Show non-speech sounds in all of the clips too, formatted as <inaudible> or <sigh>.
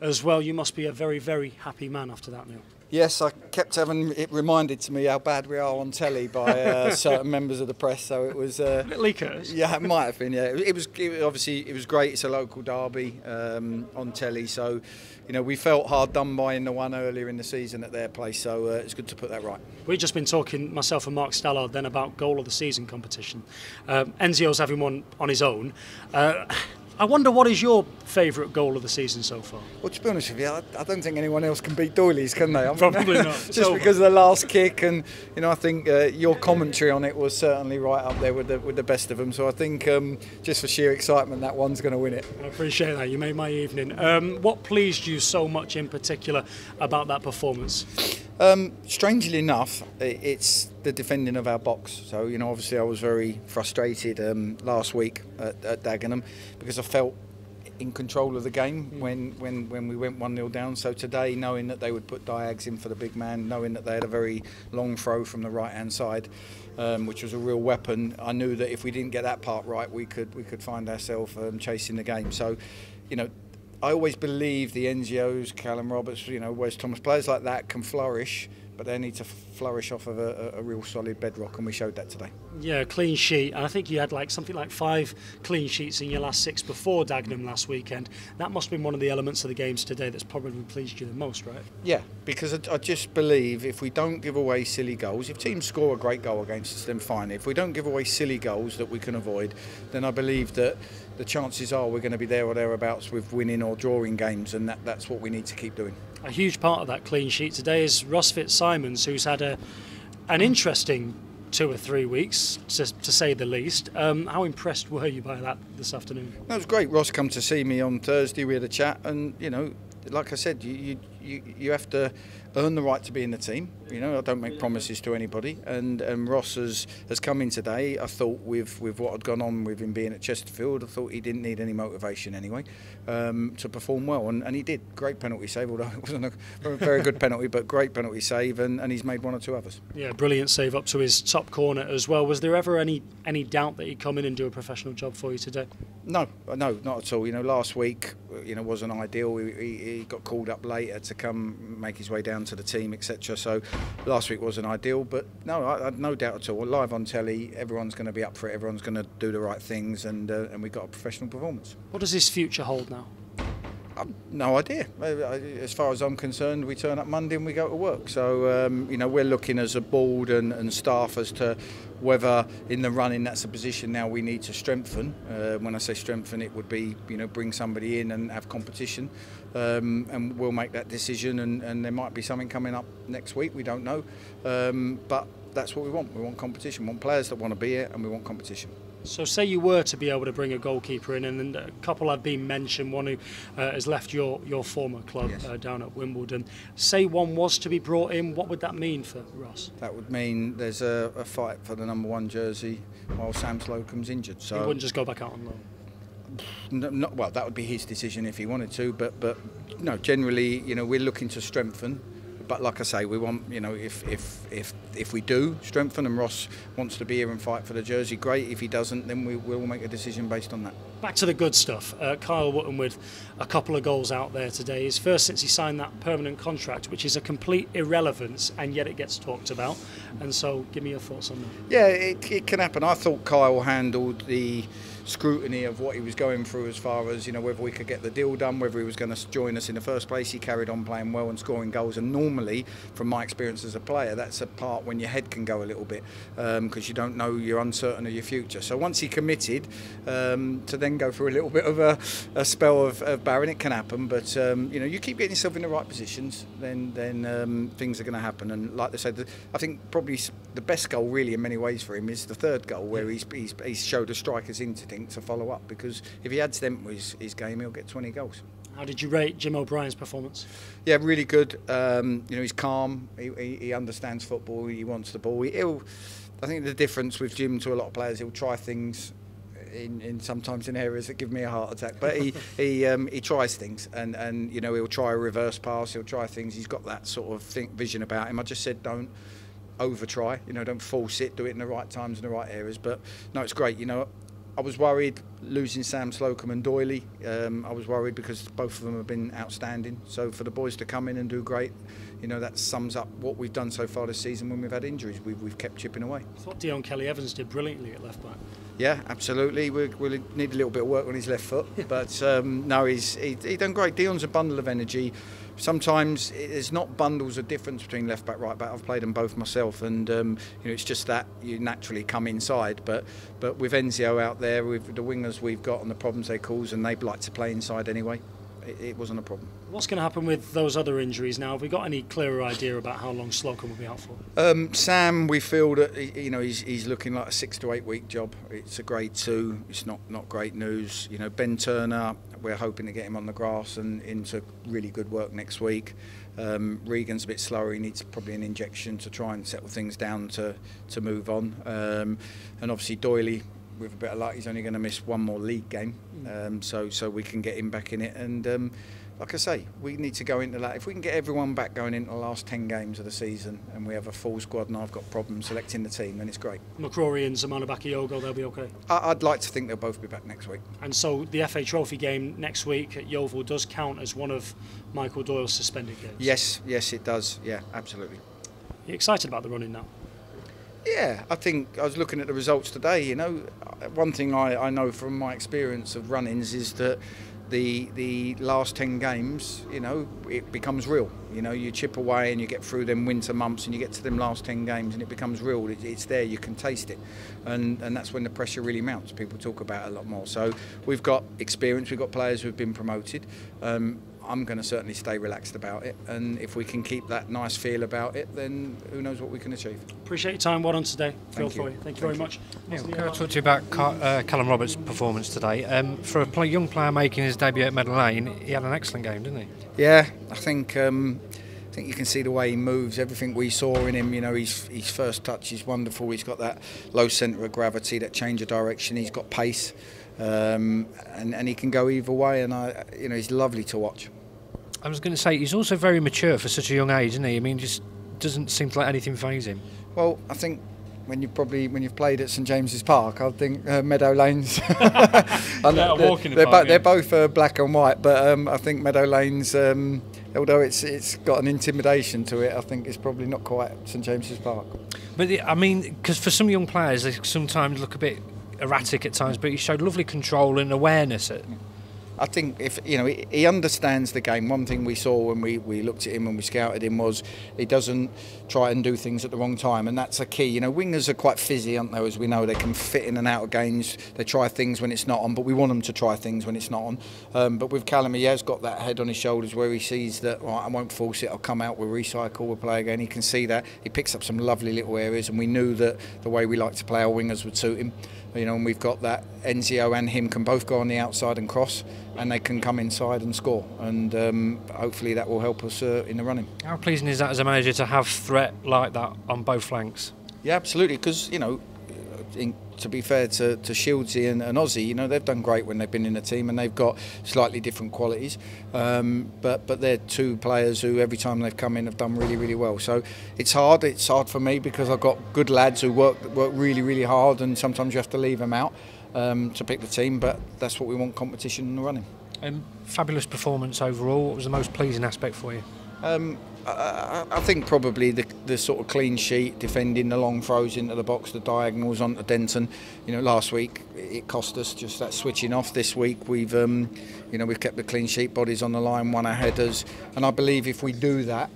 as well. You must be a very, very happy man after that, Neal. Yes, I kept having it reminded to me how bad we are on telly by uh, <laughs> certain members of the press. So it was. Uh, Curtis. Yeah, it might have been. Yeah, it was. It was obviously, it was great. It's a local derby um, on telly, so you know we felt hard done by in the one earlier in the season at their place. So uh, it's good to put that right. We've just been talking myself and Mark Stallard then about goal of the season competition. Um, Enzio's having one on his own. Uh, I wonder what is your favourite goal of the season so far? Well, to be honest with you, I, I don't think anyone else can beat Doyley's, can they? I mean, <laughs> Probably not. <laughs> just So- because of the last kick, and you know, I think uh, your commentary on it was certainly right up there with the with the best of them. So I think um, just for sheer excitement, that one's going to win it. I appreciate that. You made my evening. Um, what pleased you so much in particular about that performance? Um, strangely enough, it's the defending of our box. So, you know, obviously I was very frustrated um, last week at, at Dagenham because I felt in control of the game when, when, when we went 1 0 down. So today, knowing that they would put Diags in for the big man, knowing that they had a very long throw from the right hand side, um, which was a real weapon, I knew that if we didn't get that part right, we could, we could find ourselves um, chasing the game. So, you know, I always believe the Enzios, Callum Roberts, you know, Wes Thomas, players like that can flourish, but they need to flourish off of a, a real solid bedrock, and we showed that today. Yeah, clean sheet. And I think you had like something like five clean sheets in your last six before Dagenham last weekend. That must have been one of the elements of the games today that's probably pleased you the most, right? Yeah, because I, I just believe if we don't give away silly goals, if teams score a great goal against us, then fine. If we don't give away silly goals that we can avoid, then I believe that the chances are we're going to be there or thereabouts with winning or drawing games, and that, that's what we need to keep doing. A huge part of that clean sheet today is Ross Fitzsimons, who's had a an interesting two or three weeks, to, to say the least. Um, how impressed were you by that this afternoon? That was great. Ross come to see me on Thursday. We had a chat, and you know, like I said, you you, you, you have to earn the right to be in the team. You know, I don't make promises to anybody. And and Ross has, has come in today. I thought with with what had gone on with him being at Chesterfield, I thought he didn't need any motivation anyway um, to perform well, and, and he did. Great penalty save, although <laughs> it wasn't a, a very good penalty, but great penalty save, and, and he's made one or two others. Yeah, brilliant save up to his top corner as well. Was there ever any any doubt that he'd come in and do a professional job for you today? No, no, not at all. You know, last week, you know, wasn't ideal. He, he, he got called up later to come make his way down to the team, etc. So last week wasn't ideal, but no, I, I no doubt at all. Live on telly, everyone's going to be up for it. Everyone's going to do the right things, and uh, and we got a professional performance. What does his future hold now? I've no idea. Uh, As far as I'm concerned, we turn up Monday and we go to work. So, um, you know, we're looking as a board and, and staff as to whether in the running that's a position now we need to strengthen. Uh, when I say strengthen, it would be, you know, bring somebody in and have competition. Um, and we'll make that decision and, and there might be something coming up next week, we don't know. Um, but that's what we want. We want competition. We want players that want to be here and we want competition. So, say you were to be able to bring a goalkeeper in, and a couple have been mentioned. One who uh, has left your, your former club Yes. uh, down at Wimbledon. Say one was to be brought in. What would that mean for Ross? That would mean there's a, a fight for the number one jersey while Sam Slocombe's injured. So he wouldn't just go back out on loan. No, not, well, that would be his decision if he wanted to, but but no, generally, you know, we're looking to strengthen. But like I say, we want, you know, if if if if we do strengthen and Ross wants to be here and fight for the jersey, great. If he doesn't, then we will make a decision based on that. Back to the good stuff. Uh, Kyle Wootton with a couple of goals out there today. His first since he signed that permanent contract, which is a complete irrelevance, and yet it gets talked about. And so, give me your thoughts on that. Yeah, it, it can happen. I thought Kyle handled the scrutiny of what he was going through as far as you know whether we could get the deal done, whether he was going to join us in the first place. He carried on playing well and scoring goals. And normally, from my experience as a player, that's a part when your head can go a little bit because you don't know, you're uncertain of your future. So once he committed um, to then go through a little bit of a, a spell of, of barren, it can happen. But um, you know, you keep getting yourself in the right positions, then then um, things are going to happen. And like they said, the- I think probably the best goal really in many ways for him is the third goal where he's, he's, he's showed a striker's instinct to follow up because if he adds them to his, his game he'll get 20 goals. How did you rate Jim O'Brien's performance? Yeah, really good. Um, you know, he's calm. He, he, he understands football. He wants the ball. He, he'll. I think the difference with Jim to a lot of players, he'll try things in, in sometimes in areas that give me a heart attack. But he <laughs> he um, he tries things, and, and you know he'll try a reverse pass. He'll try things. He's got that sort of think, vision about him. I just said don't over try. You know, don't force it. Do it in the right times and the right areas. But no, it's great. You know. I was worried losing Sam Slocombe and Doyley. Um, I was worried because both of them have been outstanding. So for the boys to come in and do great, you know, that sums up what we've done so far this season when we've had injuries. We've, we've kept chipping away. I thought Dion Kelly Evans did brilliantly at left back. Yeah, absolutely. We we'll need a little bit of work on his left foot, but um, no, he's he, he done great. Dion's a bundle of energy sometimes it's not bundles of difference between left back, right back. I've played them both myself, and um, you know it's just that you naturally come inside. But but with Enzio out there, with the wingers we've got and the problems they cause, and they like to play inside anyway it, it wasn't a problem. What's going to happen with those other injuries now? Have we got any clearer idea about how long Slocombe will be out for? Um, Sam, we feel that you know he's, he's looking like a six to eight week job. It's a grade two. It's not not great news. You know Ben Turner, we're hoping to get him on the grass and into really good work next week. Um, Regan's a bit slower. He needs probably an injection to try and settle things down to to move on. Um, and obviously Doyley, with a bit of luck, he's only going to miss one more league game, mm. um, so so we can get him back in it. And um, like I say, we need to go into that. If we can get everyone back going into the last ten games of the season, and we have a full squad, and I've got problems selecting the team, then it's great. McCrory and Zemana Bakayoko, they'll be okay. I, would like to think they'll both be back next week. And so the FA Trophy game next week at Yeovil does count as one of Michael Doyle's suspended games. Yes, yes, it does. Yeah, absolutely. Are you excited about the running now? Yeah, I think I was looking at the results today. You know, one thing I, I know from my experience of run-ins is that the the last 10 games you know it becomes real you know you chip away and you get through them winter months and you get to them last 10 games and it becomes real it, it's there you can taste it and and that's when the pressure really mounts people talk about it a lot more so we've got experience we've got players who've been promoted um, I'm going to certainly stay relaxed about it. And if we can keep that nice feel about it, then who knows what we can achieve. Appreciate your time. Well done today. Thank Phil you. Thank you very you. much. Neal, can I talk to you about uh, Callum Roberts' performance today? Um, for a play, young player making his debut at Meadow Lane, he had an excellent game, didn't he? Yeah, I think. Um, I think you can see the way he moves, everything we saw in him. You know, his his first touch is wonderful. He's got that low centre of gravity, that change of direction. He's got pace, um, and and he can go either way. And I, you know, he's lovely to watch. I was going to say he's also very mature for such a young age, isn't he? I mean, just doesn't seem to let anything phase him. Well, I think when you probably when you've played at St James's Park, I think uh, Meadow Lanes. <laughs> <laughs> yeah, they're, the they're, park, they're both uh, black and white, but um, I think Meadow Lanes, um, although it's it's got an intimidation to it, I think it's probably not quite St James's Park. But the, I mean, because for some young players, they sometimes look a bit erratic at times, but he showed lovely control and awareness at. I think if you know he, understands the game. One thing we saw when we, we looked at him and we scouted him was he doesn't try and do things at the wrong time, and that's a key. You know, wingers are quite fizzy, aren't they? As we know, they can fit in and out of games. They try things when it's not on, but we want them to try things when it's not on. Um, but with Callum, he has got that head on his shoulders where he sees that right, I won't force it. I'll come out. We'll recycle. We'll play again. He can see that. He picks up some lovely little areas, and we knew that the way we like to play our wingers would suit him. You know, and we've got that Enzio and him can both go on the outside and cross, and they can come inside and score. And um, hopefully that will help us uh, in the running. How pleasing is that as a manager to have threat like that on both flanks? Yeah, absolutely. Because you know, in, to be fair to, to Shieldsy and, and Ozzy, you know, they've done great when they've been in a team and they've got slightly different qualities. Um, but but they're two players who every time they've come in have done really really well. So it's hard. It's hard for me because I've got good lads who work work really really hard and sometimes you have to leave them out um, to pick the team. But that's what we want competition the running. Um, fabulous performance overall. What was the most pleasing aspect for you? Um, I, think probably the, the sort of clean sheet, defending the long throws into the box, the diagonals onto Denton. You know, last week it cost us just that switching off. This week we've, um, you know, we've kept the clean sheet, bodies on the line, one our headers, and I believe if we do that,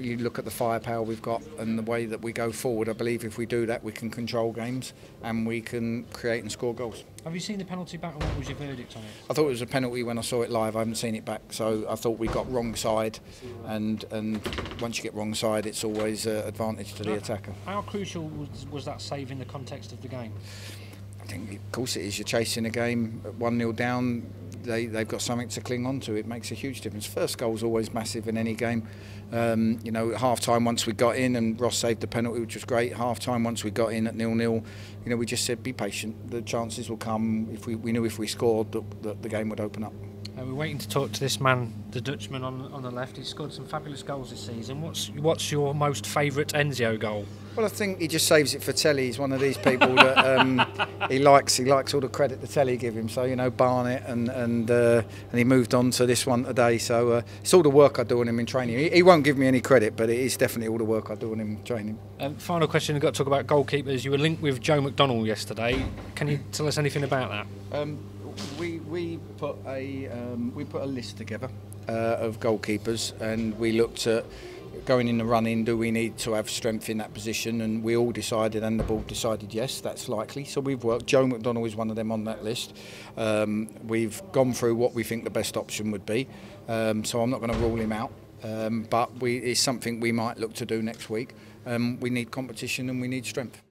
you look at the firepower we've got and the way that we go forward, I believe if we do that, we can control games and we can create and score goals. Have you seen the penalty back, what was your verdict on it? I thought it was a penalty when I saw it live. I haven't seen it back, so I thought we got wrong side, and and once you get wrong side, it's always an advantage to the attacker. How crucial was, was that save in the context of the game? I think, of course, it is. You're chasing a game uh, 1 0 down. They, they've got something to cling on to. It makes a huge difference. First goal is always massive in any game. Um, you know, half time once we got in and Ross saved the penalty, which was great. Half time once we got in at nil nil, you know, we just said be patient. The chances will come. If we, we knew if we scored that, that the game would open up. Uh, we're waiting to talk to this man, the Dutchman on, on the left. He's scored some fabulous goals this season. What's what's your most favourite Enzio goal? Well, I think he just saves it for Telly. He's one of these people that um, <laughs> he likes. He likes all the credit the Telly give him. So you know Barnet and and uh, and he moved on to this one today. So uh, it's all the work I do on him in training. He, he, won't give me any credit, but it is definitely all the work I do on him in training. Um, final question. We've got to talk about goalkeepers. You were linked with Joe McDonnell yesterday. Can you tell us anything about that? Um, we we put a um, we put a list together uh, of goalkeepers, and we looked at going in the running, do we need to have strength in that position? And we all decided, and the board decided, yes, that's likely. So we've worked. Joe McDonnell is one of them on that list. Um, we've gone through what we think the best option would be. Um, so I'm not going to rule him out, um, but we, it's something we might look to do next week. Um, we need competition and we need strength.